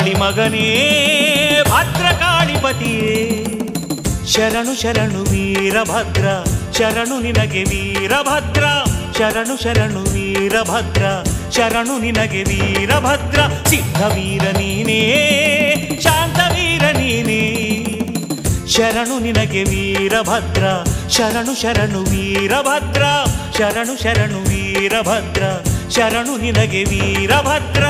ಭದ್ರಕಾಳಿ ಮಗನೇ ಭದ್ರಕಾಳಿಪತಿಯೇ ಶರಣು ಶರಣು ವೀರಭದ್ರ ಶರಣು ನಿನಗೆ ವೀರಭದ್ರ ಶರಣು ಶರಣು ವೀರಭದ್ರ ಶರಣು ನಿನಗೆ ವೀರಭದ್ರ ಸಿದ್ಧವೀರ ನೀನೇ ಶಾಂತವೀರ ನೀನೇ ಶರಣು ನಿನಗೆ ವೀರಭದ್ರ ಶರಣು ಶರಣು ವೀರಭದ್ರ ಶರಣು ಶರಣು ವೀರಭದ್ರ ಶರಣು ನಿನಗೆ ವೀರಭದ್ರ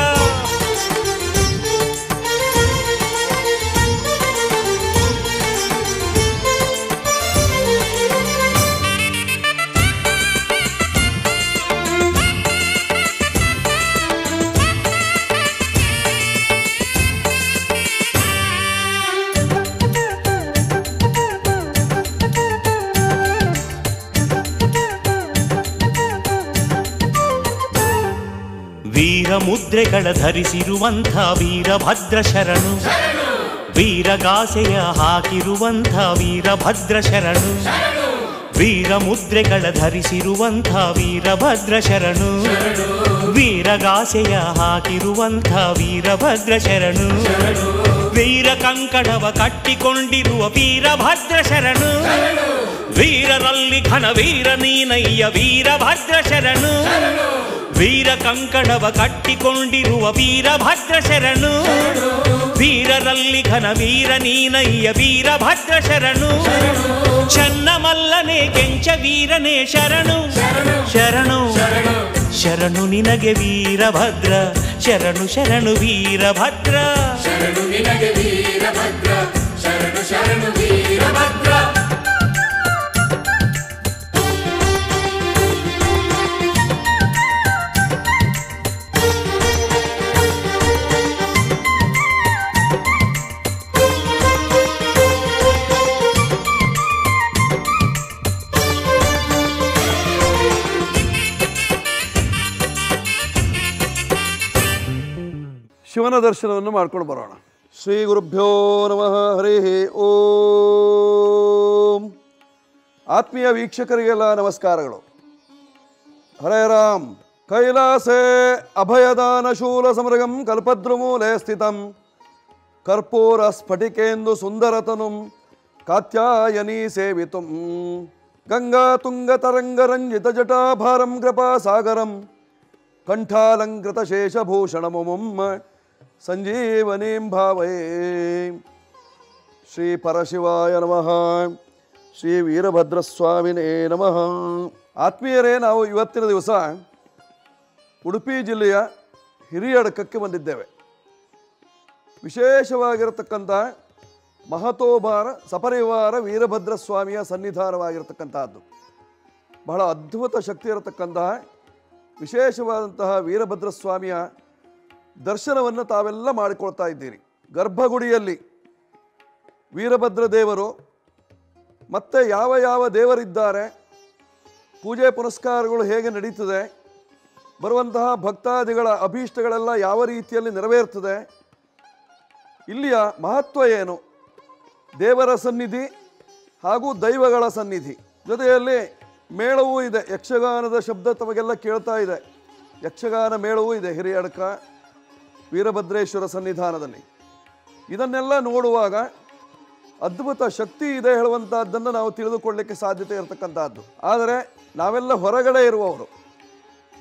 ವೀರ ಮುದ್ರೆಗಳ ಧರಿಸಿರುವಂಥ ವೀರಭದ್ರ ಶರಣು ವೀರಗಾಸೆಯ ಹಾಕಿರುವಂಥ ವೀರಭದ್ರ ಶರಣು ವೀರ ಮುದ್ರೆಗಳ ಧರಿಸಿರುವಂಥ ವೀರಭದ್ರ ಶರಣು ವೀರಗಾಸೆಯ ಹಾಕಿರುವಂಥ ವೀರಭದ್ರ ಶರಣು ವೀರ ಕಂಕಣವ ಕಟ್ಟಿಕೊಂಡಿರುವ ವೀರಭದ್ರ ಶರಣು ವೀರರಲ್ಲಿ ಘನ ವೀರ ನೀನಯ್ಯ ವೀರಭದ್ರ ಶರಣು ವೀರ ಕಂಕಣವ ಕಟ್ಟಿಕೊಂಡಿರುವ ವೀರಭದ್ರ ಶರಣು ವೀರರಲ್ಲಿ ಘನ ವೀರ ನೀನಯ್ಯ ವೀರಭದ್ರ ಶರಣು ಚನ್ನಮಲ್ಲನೆ ಕೆಂಚ ವೀರನೇ ಶರಣು ಶರಣು ಶರಣು ನಿನಗೆ ವೀರಭದ್ರ ಶರಣು ಶರಣು ವೀರಭದ್ರ ಶರಣು ನಿನಗೆ ವೀರಭದ್ರ ಶರಣು ಶರಣು ವೀರಭದ್ರ ಶಿವನ ದರ್ಶನವನ್ನು ಮಾಡ್ಕೊಂಡು ಬರೋಣ. ಶ್ರೀ ಗುರುಭ್ಯೋ ನಮಃ. ಹರಿ ಓಂ. ಆತ್ಮೀಯ ವೀಕ್ಷಕರಿಗೆಲ್ಲ ನಮಸ್ಕಾರಗಳು. ಹರೇ ರಾಮ್. ಕೈಲಾಸೆ ಅಭಯದಾನ ಶೂಲ ಸಮೃಗಂ ಕಲ್ಪದ್ರುಮೂಲೆ ಸ್ಥಿತಂ. ಕರ್ಪೂರ ಸ್ಫಟಿಕೆಂದು ಸುಂದರತನುಂ ಕಾತ್ಯಾಯನಿ ಸೇವಿತುಂ. ಗಂಗಾ ತುಂಗ ತರಂಗ ರಂಜಿತ ಜಟಾಭಾರಂ ಕೃಪಾ ಸಾಗರಂ. ಕಂಠಾಲಂಕೃತ ಶೇಷಭೂಷಣಮುಂ ಸಂಜೀವನೀಂ ಭಾವಯೇ ಶ್ರೀ ಪರಶಿವಾಯ ನಮಃ. ಶ್ರೀ ವೀರಭದ್ರಸ್ವಾಮಿನೇ ನಮಃ. ಆತ್ಮೀಯರೇ, ನಾವು ಇವತ್ತಿನ ದಿವಸ ಉಡುಪಿ ಜಿಲ್ಲೆಯ ಹಿರಿಯಡಕಕ್ಕೆ ಬಂದಿದ್ದೇವೆ. ವಿಶೇಷವಾಗಿರತಕ್ಕಂಥ ಮಹತೋಭಾರ ಸಪರಿವಾರ ವೀರಭದ್ರ ಸ್ವಾಮಿಯ ಸನ್ನಿಧಾನವಾಗಿರತಕ್ಕಂತಹದ್ದು ಬಹಳ ಅದ್ಭುತ ಶಕ್ತಿ ಇರತಕ್ಕಂತಹ ವಿಶೇಷವಾದಂತಹ ವೀರಭದ್ರ ಸ್ವಾಮಿಯ ದರ್ಶನವನ್ನು ತಾವೆಲ್ಲ ಮಾಡಿಕೊಳ್ತಾ ಇದ್ದೀರಿ. ಗರ್ಭಗುಡಿಯಲ್ಲಿ ವೀರಭದ್ರ ದೇವರು ಮತ್ತೆ ಯಾವ ಯಾವ ದೇವರಿದ್ದಾರೆ, ಪೂಜೆ ಪುನಸ್ಕಾರಗಳು ಹೇಗೆ ನಡೀತದೆ, ಬರುವಂತಹ ಭಕ್ತಾದಿಗಳ ಅಭೀಷ್ಟಗಳೆಲ್ಲ ಯಾವ ರೀತಿಯಲ್ಲಿ ನೆರವೇರ್ತದೆ, ಇಲ್ಲಿಯ ಮಹತ್ವ ಏನು, ದೇವರ ಸನ್ನಿಧಿ ಹಾಗೂ ದೈವಗಳ ಸನ್ನಿಧಿ. ಜೊತೆಯಲ್ಲಿ ಮೇಳವೂ ಇದೆ, ಯಕ್ಷಗಾನದ ಶಬ್ದ ತಮಗೆಲ್ಲ ಕೇಳ್ತಾ ಇದೆ. ಯಕ್ಷಗಾನ ಮೇಳವೂ ಇದೆ, ಹಿರಿಯಡ್ಕ. ವೀರಭದ್ರೇಶ್ವರ ಸನ್ನಿಧಾನದಲ್ಲಿ. ಇದನ್ನೆಲ್ಲ ನೋಡುವಾಗ ಅದ್ಭುತ ಶಕ್ತಿ ಇದೆ ಹೇಳುವಂತಹದ್ದನ್ನು ನಾವು ತಿಳಿದುಕೊಳ್ಳಲಿಕ್ಕೆ ಸಾಧ್ಯತೆ ಇರತಕ್ಕಂತಹದ್ದು. ಆದರೆ ನಾವೆಲ್ಲ ಹೊರಗಡೆ ಇರುವವರು,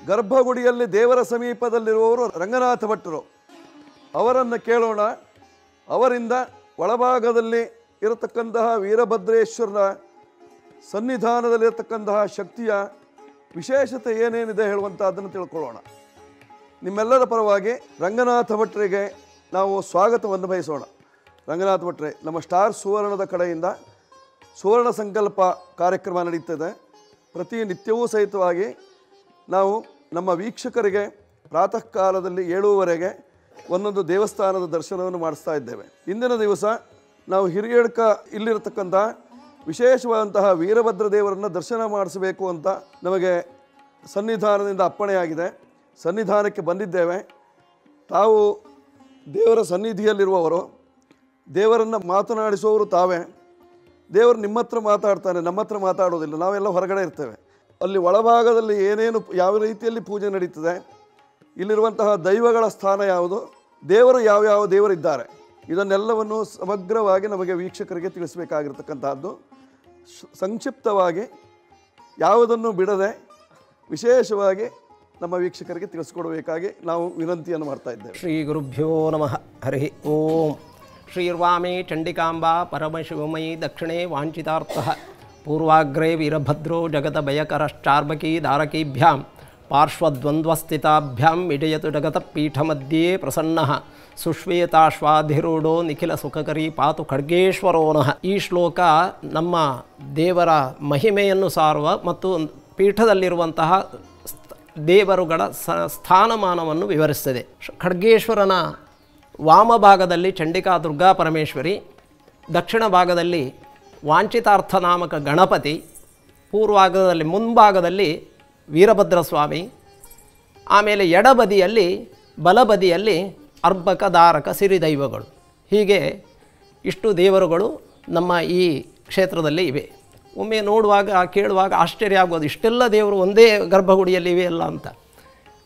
ಗರ್ಭಗುಡಿಯಲ್ಲಿ ದೇವರ ಸಮೀಪದಲ್ಲಿರುವವರು ರಂಗನಾಥ ಭಟ್ಟರು, ಅವರನ್ನು ಕೇಳೋಣ. ಅವರಿಂದ ಒಳಭಾಗದಲ್ಲಿ ಇರತಕ್ಕಂತಹ ವೀರಭದ್ರೇಶ್ವರನ ಸನ್ನಿಧಾನದಲ್ಲಿರತಕ್ಕಂತಹ ಶಕ್ತಿಯ ವಿಶೇಷತೆ ಏನೇನಿದೆ ಹೇಳುವಂತಹದ್ದನ್ನು ತಿಳ್ಕೊಳ್ಳೋಣ. ನಿಮ್ಮೆಲ್ಲರ ಪರವಾಗಿ ರಂಗನಾಥ ಭಟ್ರಿಗೆ ನಾವು ಸ್ವಾಗತವನ್ನು ಬಯಸೋಣ. ರಂಗನಾಥ ಭಟ್ರೆ, ನಮ್ಮ ಸ್ಟಾರ್ ಸುವರ್ಣದ ಕಡೆಯಿಂದ ಸುವರ್ಣ ಸಂಕಲ್ಪ ಕಾರ್ಯಕ್ರಮ ನಡೀತದೆ. ಪ್ರತಿ ನಿತ್ಯವೂ ಸಹಿತವಾಗಿ ನಾವು ನಮ್ಮ ವೀಕ್ಷಕರಿಗೆ ಪ್ರಾತಃ ಕಾಲದಲ್ಲಿ ಏಳುವರೆಗೆ ಒಂದೊಂದು ದೇವಸ್ಥಾನದ ದರ್ಶನವನ್ನು ಮಾಡಿಸ್ತಾ ಇದ್ದೇವೆ. ಇಂದಿನ ದಿವಸ ನಾವು ಹಿರಿಯಡ್ಕ ಇಲ್ಲಿರತಕ್ಕಂಥ ವಿಶೇಷವಾದಂತಹ ವೀರಭದ್ರ ದೇವರನ್ನು ದರ್ಶನ ಮಾಡಿಸಬೇಕು ಅಂತ ನಮಗೆ ಸನ್ನಿಧಾನದಿಂದ ಅಪ್ಪಣೆಯಾಗಿದೆ. ಸನ್ನಿಧಾನಕ್ಕೆ ಬಂದಿದ್ದೇವೆ. ತಾವು ದೇವರ ಸನ್ನಿಧಿಯಲ್ಲಿರುವವರು, ದೇವರನ್ನು ಮಾತನಾಡಿಸುವವರು ತಾವೇ. ದೇವರು ನಿಮ್ಮ ಹತ್ರ ಮಾತಾಡ್ತಾನೆ, ನಮ್ಮ ಹತ್ರ ಮಾತಾಡೋದಿಲ್ಲ, ನಾವೆಲ್ಲ ಹೊರಗಡೆ ಇರ್ತೇವೆ. ಅಲ್ಲಿ ಒಳಭಾಗದಲ್ಲಿ ಏನೇನು ಯಾವ ರೀತಿಯಲ್ಲಿ ಪೂಜೆ ನಡೀತದೆ, ಇಲ್ಲಿರುವಂತಹ ದೈವಗಳ ಸ್ಥಾನ ಯಾವುದು, ದೇವರು ಯಾವ್ಯಾವ ದೇವರಿದ್ದಾರೆ, ಇದನ್ನೆಲ್ಲವನ್ನು ಸಮಗ್ರವಾಗಿ ನಮಗೆ ವೀಕ್ಷಕರಿಗೆ ತಿಳಿಸಬೇಕಾಗಿರ್ತಕ್ಕಂಥದ್ದು ಸಂಕ್ಷಿಪ್ತವಾಗಿ ಯಾವುದನ್ನು ಬಿಡದೆ ವಿಶೇಷವಾಗಿ ನಮ್ಮ ವೀಕ್ಷಕರಿಗೆ ತಿಳಿಸ್ಕೊಡಬೇಕಾಗಿ ನಾವು ವಿನಂತಿಯನ್ನು ಮಾಡ್ತಾ ಇದ್ದೇವೆ. ಶ್ರೀ ಗುರುಭ್ಯೋ ನಮಃ. ಹರಿ ಓಂ. ಶ್ರೀರ್ವಾಮೇ ಚಂಡಿಕಾಂಬಾ ಪರಮಶಿವಮಯಿ ದಕ್ಷಿಣೆ ವಾಂಚಿತಾರ್ಥಃ ಪೂರ್ವಾಗ್ರೇ ವೀರಭದ್ರೋ ಜಗತ ಭಯಕರಶ್ಚಾರ್ಬಕೀ ಧಾರಕೀಭ್ಯಾಂ. ಪಾರ್ಶ್ವದ್ವಂದ್ವಸ್ಥಿತಾಭ್ಯಾಂ ವಿಜಯತು ಜಗತ ಪೀಠಮಧ್ಯೆ ಪ್ರಸನ್ನ. ಸುಶ್ವೇತಾಶ್ವಾಧಿರೂಢೋ ನಿಖಿಲ ಸುಖಕರಿ ಪಾತು ಖಡ್ಗೇಶ್ವರೋನಃ ಈ ಶ್ಲೋಕ ನಮ್ಮ ದೇವರ ಮಹಿಮೆಯನ್ನು ಸಾರುವ ಮತ್ತು ಪೀಠದಲ್ಲಿರುವಂತಹ ದೇವರುಗಳ ಸ ಸ್ಥಾನಮಾನವನ್ನು ವಿವರಿಸ್ತದೆ. ಖಡ್ಗೇಶ್ವರನ ವಾಮಭಾಗದಲ್ಲಿ ಚಂಡಿಕಾ ದುರ್ಗಾ ಪರಮೇಶ್ವರಿ, ದಕ್ಷಿಣ ಭಾಗದಲ್ಲಿ ವಾಂಛಿತಾರ್ಥ ನಾಮಕ ಗಣಪತಿ, ಪೂರ್ವಾಗದಲ್ಲಿ ಮುಂಭಾಗದಲ್ಲಿ ವೀರಭದ್ರ ಸ್ವಾಮಿ ಆಮೇಲೆ ಎಡಬದಿಯಲ್ಲಿ ಬಲಬದಿಯಲ್ಲಿ ಅರ್ಭಕ ದಾರಕ ಸಿರಿದೈವಗಳು. ಹೀಗೆ ಇಷ್ಟು ದೇವರುಗಳು ನಮ್ಮ ಈ ಕ್ಷೇತ್ರದಲ್ಲಿ ಇವೆ. ಒಮ್ಮೆ ನೋಡುವಾಗ, ಕೇಳುವಾಗ ಆಶ್ಚರ್ಯ ಆಗೋದು, ಇಷ್ಟೆಲ್ಲ ದೇವರು ಒಂದೇ ಗರ್ಭಗುಡಿಯಲ್ಲಿ ಇವೆ ಅಲ್ಲ ಅಂತ.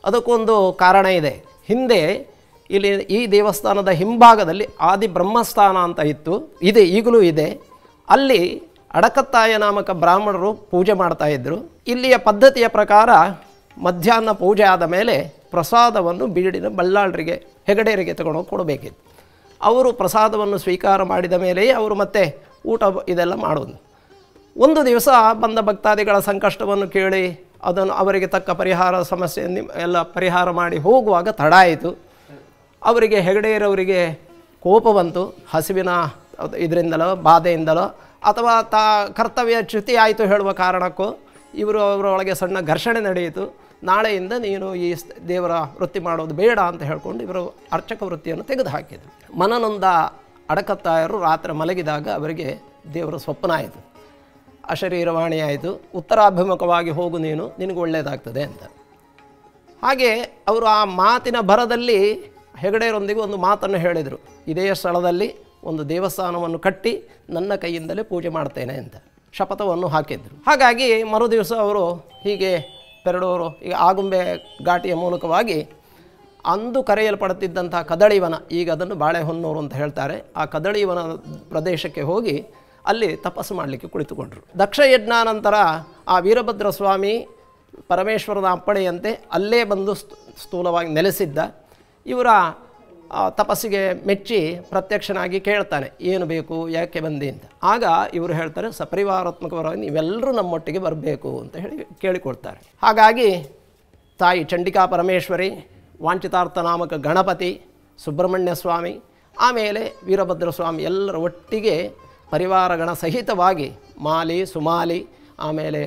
ಅದಕ್ಕೊಂದು ಕಾರಣ ಇದೆ. ಹಿಂದೆ ಇಲ್ಲಿ ಈ ದೇವಸ್ಥಾನದ ಹಿಂಭಾಗದಲ್ಲಿ ಆದಿ ಬ್ರಹ್ಮಸ್ಥಾನ ಅಂತ ಇತ್ತು, ಇದೆ, ಈಗಲೂ ಇದೆ. ಅಲ್ಲಿ ಅಡಕತ್ತಾಯ ನಾಮಕ ಬ್ರಾಹ್ಮಣರು ಪೂಜೆ ಮಾಡ್ತಾ ಇದ್ದರು ಇಲ್ಲಿಯ ಪದ್ಧತಿಯ ಪ್ರಕಾರ ಮಧ್ಯಾಹ್ನ ಪೂಜೆ ಆದ ಮೇಲೆ ಪ್ರಸಾದವನ್ನು ಬೀಡಿನ ಬಳ್ಳಾಳರಿಗೆ, ಹೆಗಡೆಯರಿಗೆ ತಗೊಂಡು ಕೊಡಬೇಕಿತ್ತು. ಅವರು ಪ್ರಸಾದವನ್ನು ಸ್ವೀಕಾರ ಮಾಡಿದ ಮೇಲೆಯೇ ಅವರು ಮತ್ತೆ ಊಟ ಇದೆಲ್ಲ ಮಾಡೋದು. ಒಂದು ದಿವಸ ಬಂದ ಭಕ್ತಾದಿಗಳ ಸಂಕಷ್ಟವನ್ನು ಕೇಳಿ ಅದನ್ನು ಅವರಿಗೆ ತಕ್ಕ ಪರಿಹಾರ ಸಮಸ್ಯೆ ಎಲ್ಲ ಪರಿಹಾರ ಮಾಡಿ ಹೋಗುವಾಗ ತಡ ಆಯಿತು. ಅವರಿಗೆ ಹೆಗಡೆಯರವರಿಗೆ ಕೋಪ ಬಂತು. ಹಸಿವಿನ ಇದರಿಂದಲೋ, ಬಾಧೆಯಿಂದಲೋ, ಅಥವಾ ತಾ ಕರ್ತವ್ಯ ಚ್ಯುತಿ ಆಯಿತು ಹೇಳುವ ಕಾರಣಕ್ಕೂ ಇವರು ಅವರೊಳಗೆ ಸಣ್ಣ ಘರ್ಷಣೆ ನಡೆಯಿತು. ನಾಳೆಯಿಂದ ನೀನು ಈ ದೇವರ ವೃತ್ತಿ ಮಾಡೋದು ಬೇಡ ಅಂತ ಹೇಳ್ಕೊಂಡು ಇವರು ಅರ್ಚಕ ವೃತ್ತಿಯನ್ನು ತೆಗೆದುಹಾಕಿದರು ಮನನೊಂದ ಅಡಕತ್ತಾಯರು ರಾತ್ರಿ ಮಲಗಿದಾಗ ಅವರಿಗೆ ದೇವರ ಸ್ವಪ್ನ ಆಯಿತು. ಅಶರೀರವಾಣಿ ಆಯಿತು ಉತ್ತರಾಭಿಮುಖವಾಗಿ ಹೋಗು ನೀನು, ನಿನಗೆ ಒಳ್ಳೆಯದಾಗ್ತದೆ ಅಂತ. ಹಾಗೆ ಅವರು ಆ ಮಾತಿನ ಭರದಲ್ಲಿ ಹೆಗಡೆಯರೊಂದಿಗೆ ಒಂದು ಮಾತನ್ನು ಹೇಳಿದರು. ಇದೇ ಸ್ಥಳದಲ್ಲಿ ಒಂದು ದೇವಸ್ಥಾನವನ್ನು ಕಟ್ಟಿ ನನ್ನ ಕೈಯಿಂದಲೇ ಪೂಜೆ ಮಾಡ್ತೇನೆ ಅಂತ ಶಪಥವನ್ನು ಹಾಕಿದ್ರು. ಹಾಗಾಗಿ ಮರುದಿವಸ ಅವರು ಹೀಗೆ ಪೆರಡೂರು, ಈಗ ಆಗುಂಬೆ ಘಾಟಿಯ ಮೂಲಕವಾಗಿ ಅಂದು ಕರೆಯಲ್ಪಡುತ್ತಿದ್ದಂಥ ಕದಳಿವನ, ಈಗ ಅದನ್ನು ಬಾಳೆಹೊನ್ನೂರು ಅಂತ ಹೇಳ್ತಾರೆ, ಆ ಕದಳಿವನ ಪ್ರದೇಶಕ್ಕೆ ಹೋಗಿ ಅಲ್ಲಿ ತಪಸ್ಸು ಮಾಡಲಿಕ್ಕೆ ಕುಳಿತುಕೊಂಡರು. ದಕ್ಷ ಯಜ್ಞಾನಂತರ ಆ ವೀರಭದ್ರ ಸ್ವಾಮಿ ಪರಮೇಶ್ವರನ ಅಪ್ಪಣೆಯಂತೆ ಅಲ್ಲೇ ಬಂದು ಸ್ಥ- ಸ್ಥೂಲವಾಗಿ ನೆಲೆಸಿದ್ದ. ಇವರ ತಪಸ್ಸಿಗೆ ಮೆಚ್ಚಿ ಪ್ರತ್ಯಕ್ಷನಾಗಿ ಕೇಳ್ತಾನೆ, ಏನು ಬೇಕು, ಯಾಕೆ ಬಂದಿ? ಅಂತ. ಆಗ ಇವರು ಹೇಳ್ತಾರೆ, ಸಪರಿವಾರಾತ್ಮಕವಾಗಿ ನೀವೆಲ್ಲರೂ ನಮ್ಮೊಟ್ಟಿಗೆ ಬರಬೇಕು, ಅಂತ ಹೇಳಿ ಕೇಳಿಕೊಳ್ತಾರೆ ಹಾಗಾಗಿ ತಾಯಿ ಚಂಡಿಕಾ ಪರಮೇಶ್ವರಿ ವಾಂಚಿತಾರ್ಥ ನಾಮಕ ಗಣಪತಿ, ಸುಬ್ರಹ್ಮಣ್ಯ ಸ್ವಾಮಿ, ಆಮೇಲೆ ವೀರಭದ್ರ ಸ್ವಾಮಿ ಎಲ್ಲರ ಒಟ್ಟಿಗೆ ಪರಿವಾರಗಣ ಸಹಿತವಾಗಿ ಮಾಲಿ, ಸುಮಾಲಿ, ಆಮೇಲೆ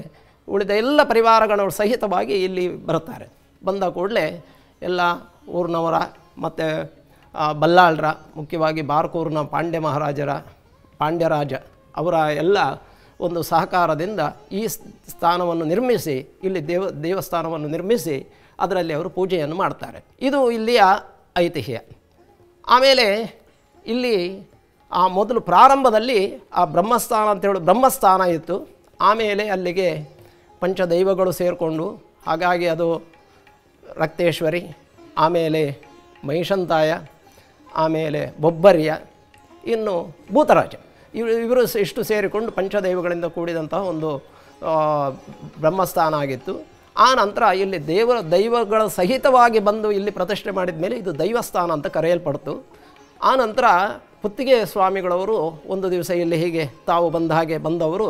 ಉಳಿದ ಎಲ್ಲ ಪರಿವಾರಗಣಗಳು ಸಹಿತವಾಗಿ ಇಲ್ಲಿ ಬರುತ್ತಾರೆ. ಬಂದ ಕೂಡಲೇ ಎಲ್ಲ ಊರಿನವರ ಮತ್ತು ಬಲ್ಲಾಳರ, ಮುಖ್ಯವಾಗಿ ಬಾರ್ಕೂರಿನ ಪಾಂಡ್ಯ ಮಹಾರಾಜರ, ಪಾಂಡ್ಯರಾಜ ಅವರ ಎಲ್ಲ ಒಂದು ಸಹಕಾರದಿಂದ ಈ ಸ್ಥಾನವನ್ನು ನಿರ್ಮಿಸಿ, ಇಲ್ಲಿ ದೇವ, ದೇವಸ್ಥಾನವನ್ನು ನಿರ್ಮಿಸಿ ಅದರಲ್ಲಿ ಅವರು ಪೂಜೆಯನ್ನು ಮಾಡ್ತಾರೆ. ಇದು ಇಲ್ಲಿಯ ಐತಿಹ್ಯ. ಆಮೇಲೆ ಇಲ್ಲಿ ಆ ಮೊದಲು ಪ್ರಾರಂಭದಲ್ಲಿ ಆ ಬ್ರಹ್ಮಸ್ಥಾನ ಅಂತ ಹೇಳಿ ಬ್ರಹ್ಮಸ್ಥಾನ ಇತ್ತು. ಆಮೇಲೆ ಅಲ್ಲಿಗೆ ಪಂಚದೈವಗಳು ಸೇರಿಕೊಂಡು, ಹಾಗಾಗಿ ಅದು ರಕ್ತೇಶ್ವರಿ, ಆಮೇಲೆ ಮಹಿಷಂತಾಯ, ಆಮೇಲೆ ಬೊಬ್ಬರಿಯ, ಇನ್ನು ಭೂತರಾಜ. ಇವರು ಇವರು ಇಷ್ಟು ಸೇರಿಕೊಂಡು ಪಂಚದೈವಗಳಿಂದ ಕೂಡಿದಂತಹ ಒಂದು ಬ್ರಹ್ಮಸ್ಥಾನ ಆಗಿತ್ತು. ಆ ನಂತರ ಇಲ್ಲಿ ದೇವರ, ದೈವಗಳ ಸಹಿತವಾಗಿ ಬಂದು ಇಲ್ಲಿ ಪ್ರತಿಷ್ಠೆ ಮಾಡಿದ ಮೇಲೆ ಇದು ದೈವಸ್ಥಾನ ಅಂತ ಕರೆಯಲ್ಪಡ್ತು. ಆ ನಂತರ ಪುತ್ತಿಗೆ ಸ್ವಾಮಿಗಳವರು ಒಂದು ದಿವಸ ಇಲ್ಲಿ ಹೀಗೆ ತಾವು ಬಂದ ಹಾಗೆ ಬಂದವರು,